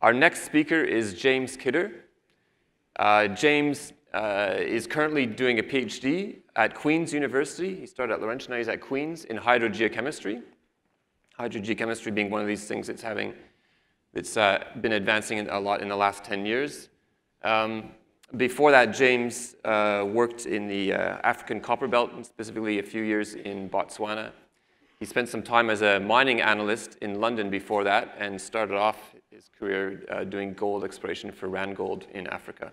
Our next speaker is James Kidder. Uh, James uh, is currently doing a PhD at Queen's University. He started at Laurentian, he's at Queen's in hydrogeochemistry. Hydrogeochemistry being one of these things that's having, that's uh, been advancing a lot in the last 10 years. Um, before that, James uh, worked in the uh, African copper belt, and specifically a few years in Botswana. He spent some time as a mining analyst in London before that and started off his career uh, doing gold exploration for Randgold in Africa.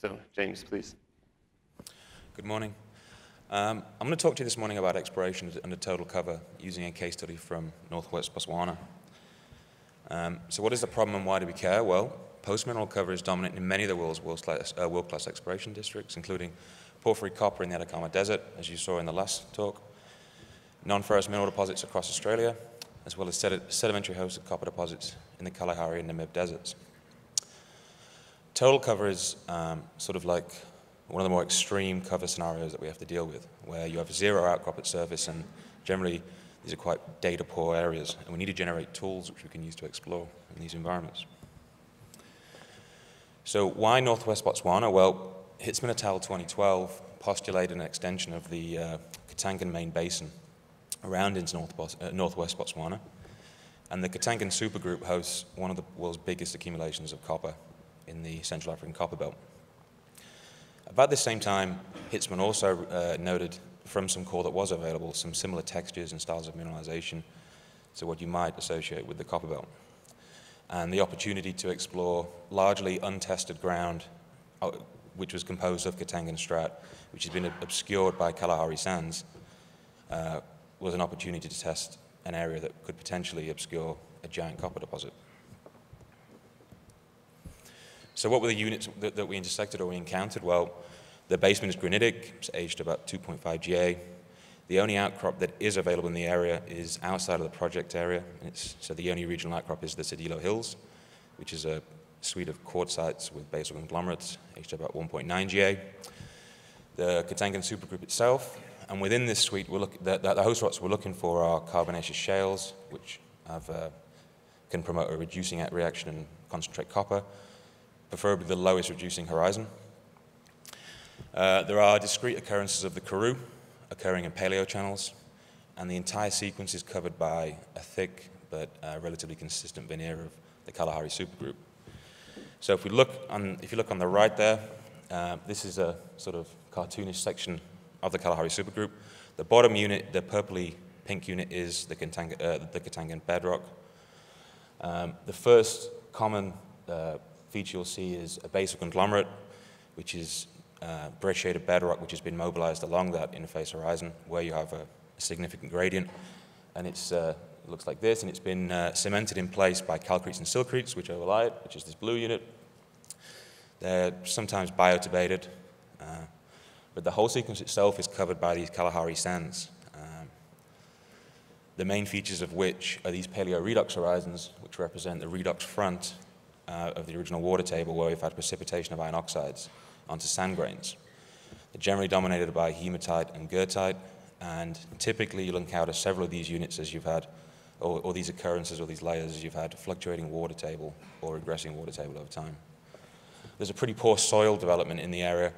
So, James, please. Good morning. Um, I'm going to talk to you this morning about exploration under total cover using a case study from northwest Botswana. Um, so what is the problem and why do we care? Well, post-mineral cover is dominant in many of the world's world-class, uh, world exploration districts, including porphyry copper in the Atacama Desert, as you saw in the last talk, non-ferrous mineral deposits across Australia, as well as sed sedimentary hosted copper deposits in the Kalahari and Namib deserts. Total cover is um, sort of like one of the more extreme cover scenarios that we have to deal with, where you have zero outcrop at surface and generally these are quite data poor areas and we need to generate tools which we can use to explore in these environments. So why Northwest Botswana? Well, Hitzman et al. 2012 postulated an extension of the uh, Katangan main basin around into North uh, Northwest Botswana. And the Katangan supergroup hosts one of the world's biggest accumulations of copper in the Central African Copper Belt. About this same time, Hitzman also uh, noted from some core that was available some similar textures and styles of mineralization to what you might associate with the Copper Belt. And the opportunity to explore largely untested ground, uh, which was composed of Katangan Strat, which has been obscured by Kalahari sands, uh, was an opportunity to test an area that could potentially obscure a giant copper deposit. So what were the units that, that we intersected or we encountered? Well, the basement is granitic, it's aged about 2.5 GA. The only outcrop that is available in the area is outside of the project area. so the only regional outcrop is the Tsodilo Hills, which is a suite of quartzites with basal conglomerates, aged about 1.9 GA. The Katangan supergroup itself, and within this suite, we're look, the, the, host rocks we're looking for are carbonaceous shales, which have, uh, can promote a reducing reaction and concentrate copper preferably the lowest reducing horizon. Uh, there are discrete occurrences of the Karoo occurring in paleo channels, and the entire sequence is covered by a thick but uh, relatively consistent veneer of the Kalahari supergroup. So if we look on, if you look on the right there, uh, this is a sort of cartoonish section of the Kalahari supergroup. The bottom unit, the purpley pink unit, is the Katangan, uh, the Katangan bedrock. Um, the first common uh, feature you'll see is a basal conglomerate, which is uh, brecciated bedrock, which has been mobilized along that interface horizon, where you have a, a significant gradient. And it's, uh, it looks like this, and it's been uh, cemented in place by calcretes and silcretes, which overlie it, which is this blue unit. They're sometimes bioturbated, uh, but the whole sequence itself is covered by these Kalahari sands. Um, the main features of which are these paleo-redox horizons, which represent the redox front uh, of the original water table where we've had precipitation of iron oxides onto sand grains. They're generally dominated by hematite and goethite, and typically you'll encounter several of these units as you've had, or, or these occurrences or these layers as you've had fluctuating water table or regressing water table over time. There's a pretty poor soil development in the area,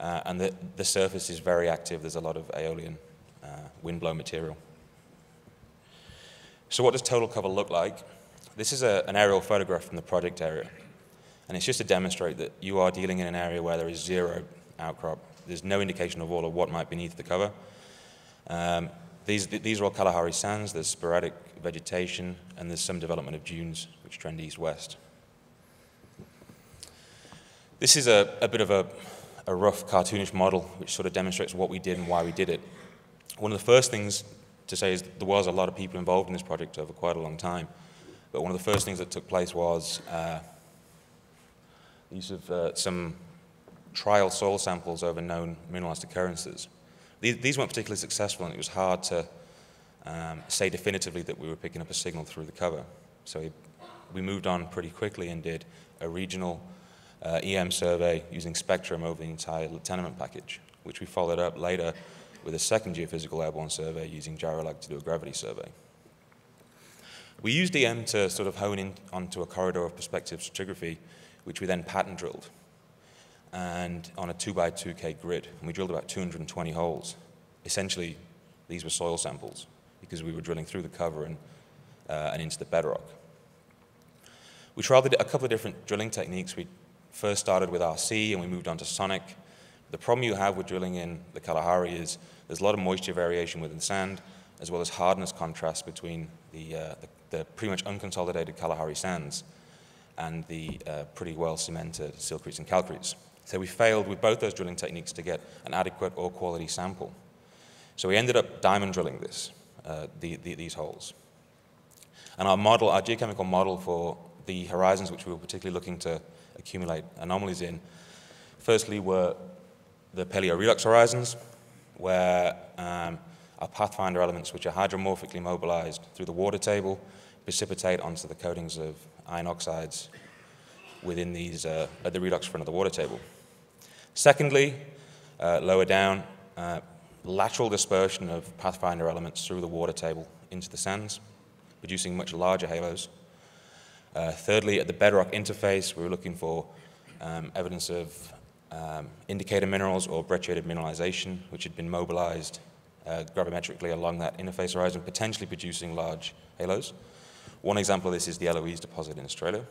uh, and the, the surface is very active. There's a lot of aeolian uh, windblown material. So what does total cover look like? This is a, an aerial photograph from the project area. And it's just to demonstrate that you are dealing in an area where there is zero outcrop. There's no indication of all of what might be beneath the cover. Um, these, these are all Kalahari sands. There's sporadic vegetation, and there's some development of dunes which trend east-west. This is a, a bit of a, a rough cartoonish model which sort of demonstrates what we did and why we did it. One of the first things to say is there was a lot of people involved in this project over quite a long time. But one of the first things that took place was uh, use of uh, some trial soil samples over known mineralized occurrences. These, these, weren't particularly successful, and it was hard to um, say definitively that we were picking up a signal through the cover. So we, we moved on pretty quickly and did a regional uh, EM survey using SPECTREM over the entire tenement package, which we followed up later with a second geophysical airborne survey using Gyrolag to do a gravity survey. We used EM to sort of hone in onto a corridor of perspective stratigraphy, which we then pattern drilled, and on a 2 by 2K grid. And we drilled about 220 holes. Essentially, these were soil samples because we were drilling through the cover and, uh, and into the bedrock. We tried a couple of different drilling techniques. We first started with RC and we moved on to sonic. The problem you have with drilling in the Kalahari is there's a lot of moisture variation within sand, as well as hardness contrast between the, uh, the, the, pretty much unconsolidated Kalahari sands and the uh, pretty well cemented silcretes and calcretes. So we failed with both those drilling techniques to get an adequate or quality sample. So we ended up diamond drilling this, uh, the, the, these holes. And our model, our geochemical model for the horizons which we were particularly looking to accumulate anomalies in, firstly were the paleoredox horizons, where um, our pathfinder elements, which are hydromorphically mobilized through the water table, precipitate onto the coatings of iron oxides within these, uh, at the redox front of the water table. Secondly, uh, lower down, uh, lateral dispersion of pathfinder elements through the water table into the sands, producing much larger halos. Uh, thirdly, at the bedrock interface, we were looking for um, evidence of um, indicator minerals or brecciated mineralization, which had been mobilized uh, gravimetrically along that interface horizon, potentially producing large halos. One example of this is the Eloise deposit in Australia.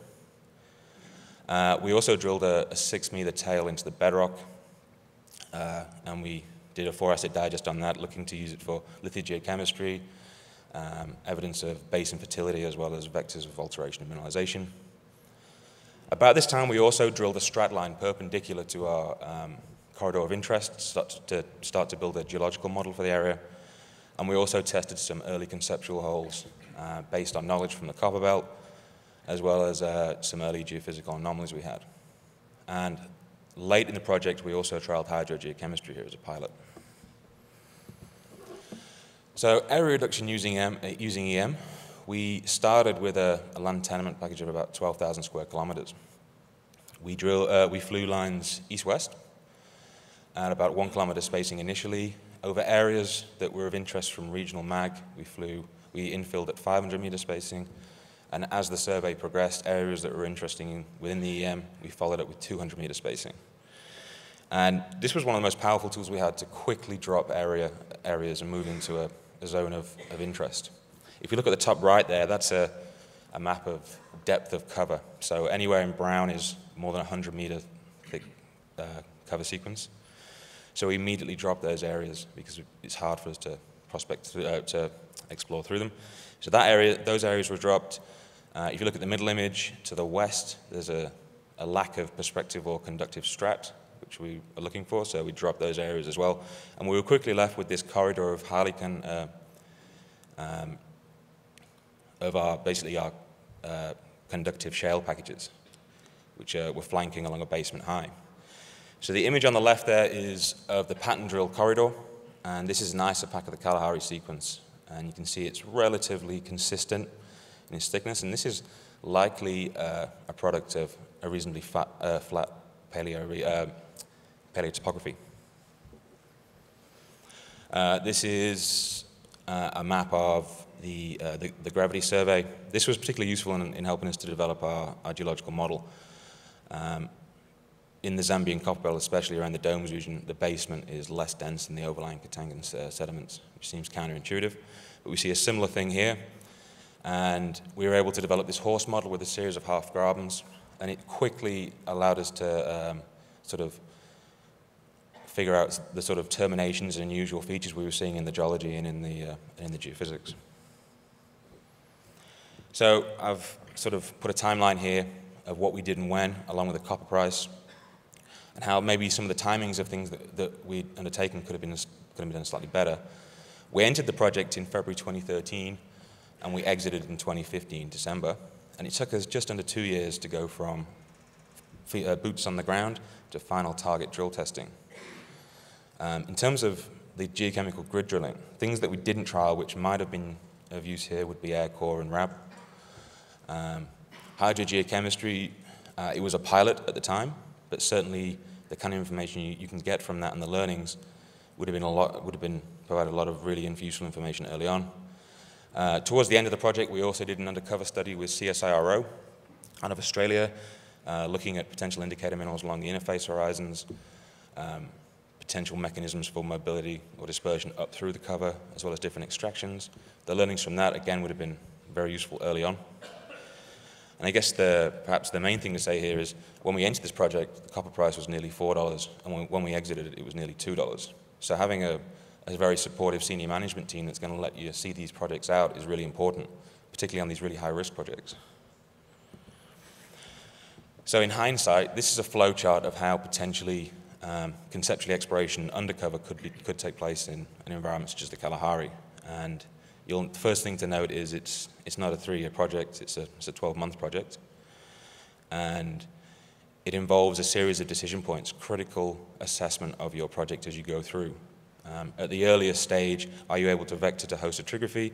Uh, we also drilled a, a, six meter tail into the bedrock, uh, and we did a four acid digest on that, looking to use it for lithogeochemistry, um, evidence of basin fertility, as well as vectors of alteration and mineralization. About this time, we also drilled a strat line perpendicular to our um, corridor of interest start to start to build a geological model for the area. And we also tested some early conceptual holes uh, based on knowledge from the copper belt, as well as uh, some early geophysical anomalies we had. And late in the project, we also trialed hydrogeochemistry here as a pilot. So area reduction using EM, uh, using EM we started with a, a land tenement package of about 12,000 square kilometers. We, drill, uh, we flew lines east-west at about one kilometer spacing initially. Over areas that were of interest from regional MAG, we flew, we infilled at 500 meter spacing. And as the survey progressed, areas that were interesting within the EM, we followed up with 200 meter spacing. And this was one of the most powerful tools we had to quickly drop area, areas and move into a, a zone of, of interest. If you look at the top right there, that's a, a map of depth of cover. So anywhere in brown is more than 100 meter thick uh, cover sequence. So we immediately drop those areas because it's hard for us to prospect through, uh, to explore through them. So that area, those areas were dropped. Uh, if you look at the middle image to the west, there's a, a lack of perspective or conductive strat, which we are looking for. So we dropped those areas as well, and we were quickly left with this corridor of Harlequin uh, um, of our, basically our uh, conductive shale packages, which uh, were flanking along a basement high. So the image on the left there is of the pattern drill corridor, and this is an isopach of the Kalahari sequence. And you can see it's relatively consistent in its thickness, and this is likely uh, a product of a reasonably fat, uh, flat paleo, uh, paleotopography. Uh, this is uh, a map of the, uh, the, the, gravity survey. This was particularly useful in, in helping us to develop our, our geological model. Um, in the Zambian copper belt, especially around the domes region, the basement is less dense than the overlying Katangan uh, sediments, which seems counterintuitive. But we see a similar thing here. And we were able to develop this horst model with a series of half grabens, and it quickly allowed us to um, sort of figure out the sort of terminations and unusual features we were seeing in the geology and in the, uh, in the geophysics. So I've sort of put a timeline here of what we did and when, along with the copper price, and how maybe some of the timings of things that, that we'd undertaken could have, been, could have been done slightly better. We entered the project in February 2013, and we exited in 2015, December. And it took us just under two years to go from uh, boots on the ground to final target drill testing. Um, in terms of the geochemical grid drilling, things that we didn't trial, which might have been of use here, would be air core and RAB. Um, hydrogeochemistry, uh, it was a pilot at the time, but certainly the kind of information you, you, can get from that and the learnings would have been a lot, would have been provided a lot of really useful information early on. Uh, towards the end of the project, we also did an undercover study with CSIRO out of Australia, uh, looking at potential indicator minerals along the interface horizons, um, potential mechanisms for mobility or dispersion up through the cover, as well as different extractions. The learnings from that, again, would have been very useful early on. And I guess the, perhaps the main thing to say here is when we entered this project, the copper price was nearly $4, and when, we exited it, it was nearly $2. So having a, a very supportive senior management team that's going to let you see these projects out is really important, particularly on these really high-risk projects. So in hindsight, this is a flow chart of how potentially um, conceptually exploration undercover could, could take place in an environment such as the Kalahari. And the first thing to note is it's, it's not a three-year project, it's a, it's a 12-month project. And it involves a series of decision points, critical assessment of your project as you go through. Um, at the earliest stage, are you able to vector to host stratigraphy?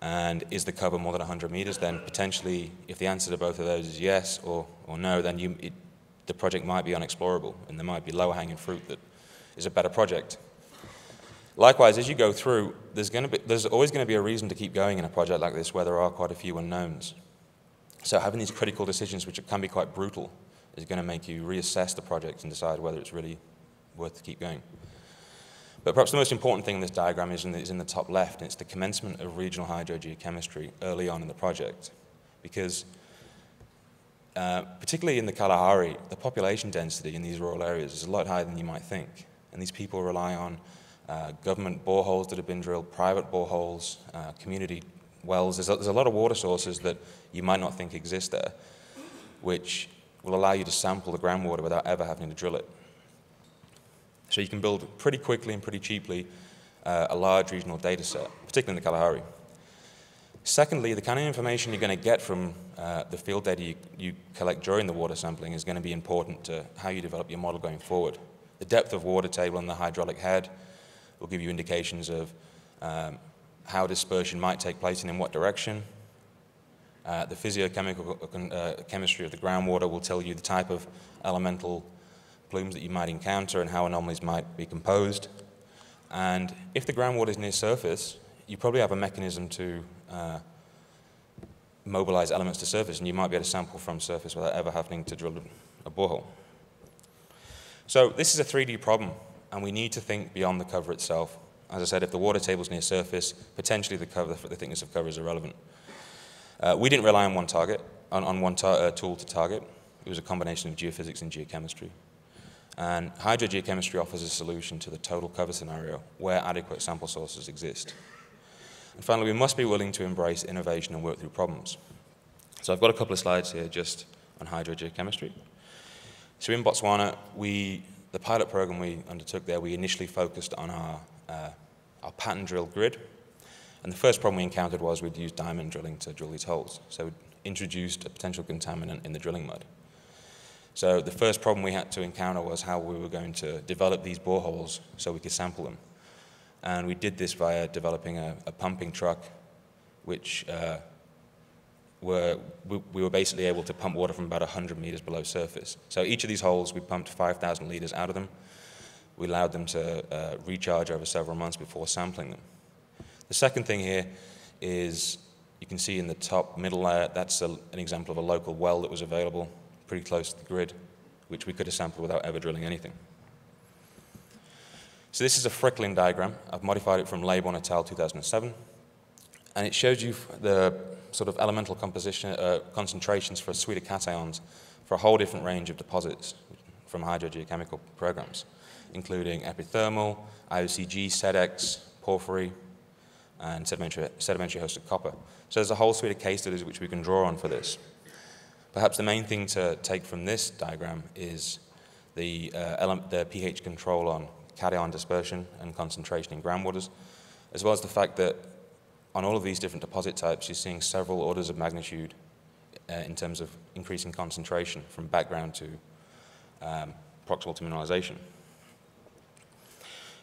And is the cover more than 100 meters? Then potentially, if the answer to both of those is yes or, or no, then you, it, the project might be unexplorable and there might be lower hanging fruit that is a better project. Likewise, as you go through, there's, going to be, there's always going to be a reason to keep going in a project like this where there are quite a few unknowns. So having these critical decisions, which can be quite brutal, is going to make you reassess the project and decide whether it's really worth to keep going. But perhaps the most important thing in this diagram is in the, is in the top left, and it's the commencement of regional hydrogeochemistry early on in the project. Because uh, particularly in the Kalahari, the population density in these rural areas is a lot higher than you might think. And these people rely on uh, government boreholes that have been drilled, private boreholes, uh, community wells. There's a, there's a lot of water sources that you might not think exist there, which will allow you to sample the groundwater without ever having to drill it. So you can build pretty quickly and pretty cheaply uh, a large regional data set, particularly in the Kalahari. Secondly, the kind of information you're going to get from uh, the field data you, you, collect during the water sampling is going to be important to how you develop your model going forward. The depth of water table and the hydraulic head will give you indications of um, how dispersion might take place and in what direction. Uh, the physiochemical uh, chemistry of the groundwater will tell you the type of elemental plumes that you might encounter and how anomalies might be composed. And if the groundwater is near surface, you probably have a mechanism to uh, mobilize elements to surface, and you might be able to sample from surface without ever having to drill a borehole. So this is a 3D problem, and we need to think beyond the cover itself. As I said, if the water table is near surface, potentially the, cover, the thickness of cover is irrelevant. Uh, we didn't rely on one target, on, on one uh, tool to target. It was a combination of geophysics and geochemistry. And hydrogeochemistry offers a solution to the total cover scenario where adequate sample sources exist. And finally, we must be willing to embrace innovation and work through problems. So I've got a couple of slides here just on hydrogeochemistry. So in Botswana, we, the pilot program we undertook there, we initially focused on our, uh, our pattern drill grid. And the first problem we encountered was we'd use diamond drilling to drill these holes. So we introduced a potential contaminant in the drilling mud. So the first problem we had to encounter was how we were going to develop these boreholes so we could sample them. And we did this via developing a, a pumping truck, which uh, were, we, we, were basically able to pump water from about 100 meters below surface. So each of these holes, we pumped 5,000 liters out of them. We allowed them to uh, recharge over several months before sampling them. The second thing here is you can see in the top middle layer, that's a, an example of a local well that was available pretty close to the grid, which we could have sampled without ever drilling anything. So this is a Ficklin diagram. I've modified it from Leybourne et al. 2007. And it shows you the sort of elemental composition, uh, concentrations for a suite of cations for a whole different range of deposits from hydrogeochemical programs, including epithermal, IOCG, SEDEX, porphyry, and sedimentary, sedimentary hosted copper. So there's a whole suite of case studies which we can draw on for this. Perhaps the main thing to take from this diagram is the, uh, the pH control on cation dispersion and concentration in groundwaters, as well as the fact that on all of these different deposit types, you're seeing several orders of magnitude uh, in terms of increasing concentration from background to um, proximal to mineralization.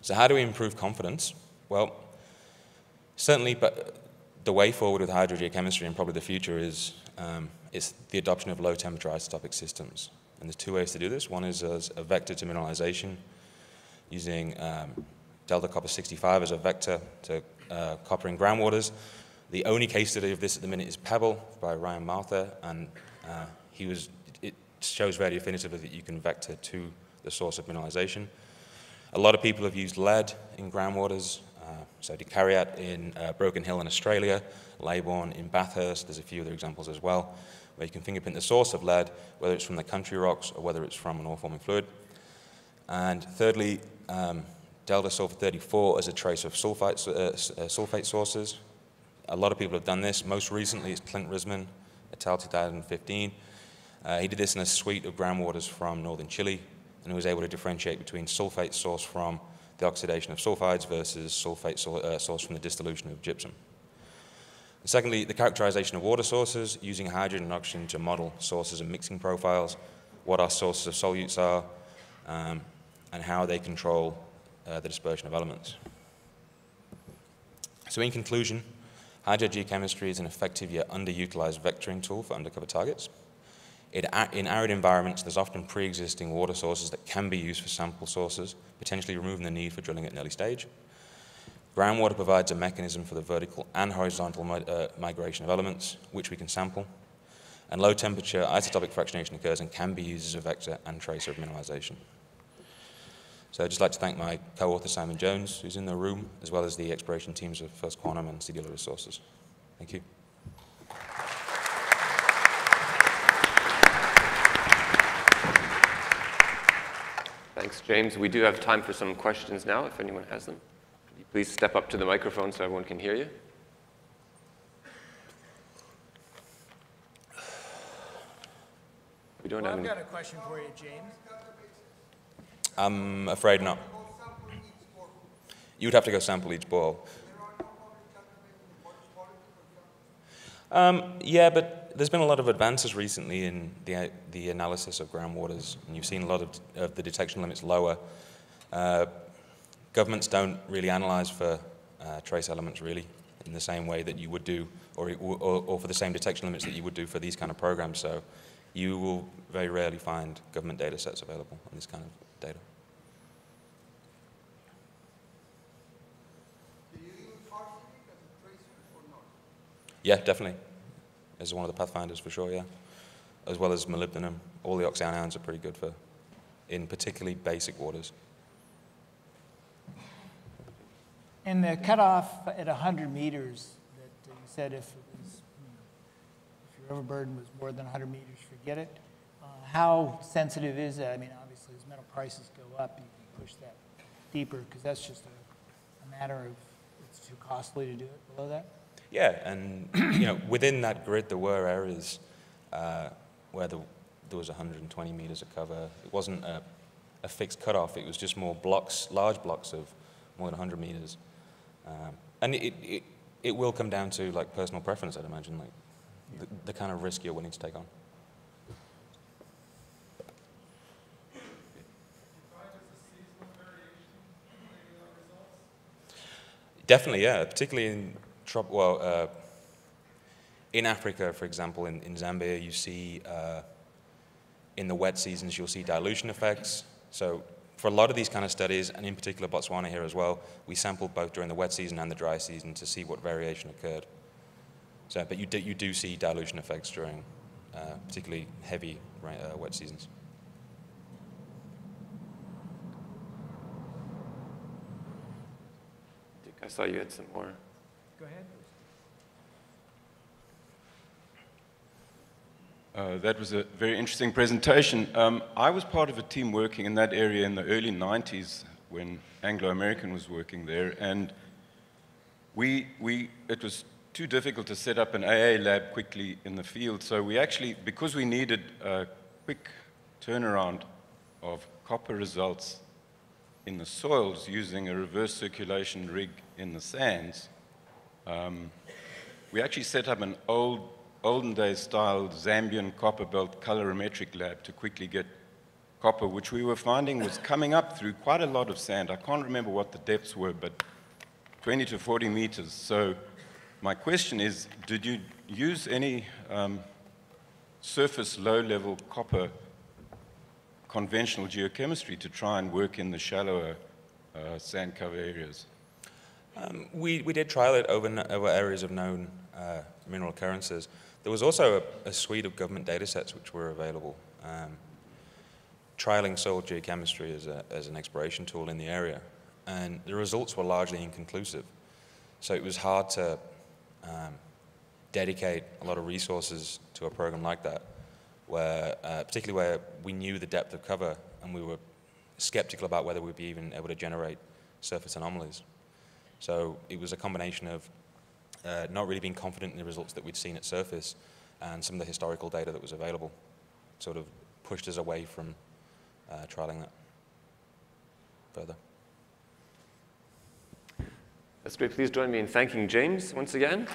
So how do we improve confidence? Well, certainly, but the way forward with hydrogeochemistry and probably the future is, um, is the adoption of low temperature isotopic systems. And there's two ways to do this. One is as a vector to mineralization, using um, delta copper 65 as a vector to uh, copper in groundwaters. The only case study of this at the minute is Pebble by Ryan Mathur, and uh, he was, it shows very definitively that you can vector to the source of mineralization. A lot of people have used lead in groundwaters, uh, so De Caritat in uh, Broken Hill in Australia, Leybourne in Bathurst, there's a few other examples as well, where you can fingerprint the source of lead, whether it's from the country rocks or whether it's from an ore-forming fluid. And thirdly, um, Delta sulfur 34 as a trace of sulfite, uh, uh, sulfate sources. A lot of people have done this. Most recently, it's Clint Rissmann, et al. 2015. Uh, he did this in a suite of groundwaters from northern Chile, and he was able to differentiate between sulfate source from the oxidation of sulfides versus sulfate so, uh, source from the dissolution of gypsum. And secondly, the characterization of water sources using hydrogen and oxygen to model sources and mixing profiles, what our sources of solutes are, um, and how they control uh, the dispersion of elements. So in conclusion, hydrogeochemistry is an effective yet underutilized vectoring tool for undercover targets. It, in arid environments, there's often pre-existing water sources that can be used for sample sources, potentially removing the need for drilling at an early stage. Groundwater provides a mechanism for the vertical and horizontal mi uh, migration of elements, which we can sample. And low temperature isotopic fractionation occurs and can be used as a vector and tracer of mineralization. So I'd just like to thank my co-author Simon Jones, who's in the room, as well as the exploration teams of First Quantum and Tsodilo Resources. Thank you. Thanks, James. We do have time for some questions now, if anyone has them. Please step up to the microphone so everyone can hear you. We don't well, have I've any... got a question for you, James. I'm afraid not. You'd have to go sample each ball. Um, yeah, but there's been a lot of advances recently in the, the analysis of groundwaters, and you've seen a lot of, of the detection limits lower. Uh, governments don't really analyze for uh, trace elements, really, in the same way that you would do, or, or, or, for the same detection limits that you would do for these kind of programs. So you will very rarely find government data sets available on this kind of data. Yeah, definitely. As one of the pathfinders for sure, yeah. As well as molybdenum. All the oxyanions are pretty good for, in particularly basic waters. And the cutoff at 100 meters, that you said if, was, you know, if your overburden was more than 100 meters, forget it. Uh, how sensitive is that? I mean, obviously, as metal prices go up, you can push that deeper because that's just a, a matter of it's too costly to do it below that. Yeah, and you know, within that grid, there were areas uh, where the, there was 120 meters of cover. It wasn't a, a, fixed cutoff. It was just more blocks, large blocks of more than 100 meters. Um, and it, it, it will come down to like personal preference, I'd imagine, like the, the kind of risk you're willing to take on. Definitely, yeah. Particularly in well, uh, in Africa, for example, in, in Zambia, you see uh, in the wet seasons, you'll see dilution effects. So for a lot of these kind of studies, and in particular Botswana here as well, we sampled both during the wet season and the dry season to see what variation occurred. So, but you do, you do see dilution effects during uh, particularly heavy uh, wet seasons. I saw you had some more. Go ahead. Uh, that was a very interesting presentation. Um, I was part of a team working in that area in the early 90s when Anglo American was working there, and we, we, it was too difficult to set up an AA lab quickly in the field, so we actually, because we needed a quick turnaround of copper results in the soils using a reverse circulation rig in the sands, um, we actually set up an old, olden days style Zambian copper belt colorimetric lab to quickly get copper, which we were finding was coming up through quite a lot of sand. I can't remember what the depths were, but 20 to 40 meters. So my question is, did you use any um, surface low-level copper conventional geochemistry to try and work in the shallower uh, sand cover areas? Um, we, we did trial it over, over areas of known uh, mineral occurrences. There was also a, a suite of government data sets which were available. Um, trialing soil geochemistry as, a, as an exploration tool in the area, and the results were largely inconclusive. So it was hard to um, dedicate a lot of resources to a program like that, where, uh, particularly where we knew the depth of cover and we were skeptical about whether we'd be even able to generate surface anomalies. So it was a combination of uh, not really being confident in the results that we'd seen at surface and some of the historical data that was available sort of pushed us away from uh, trialing that further. That's great. Please join me in thanking James once again.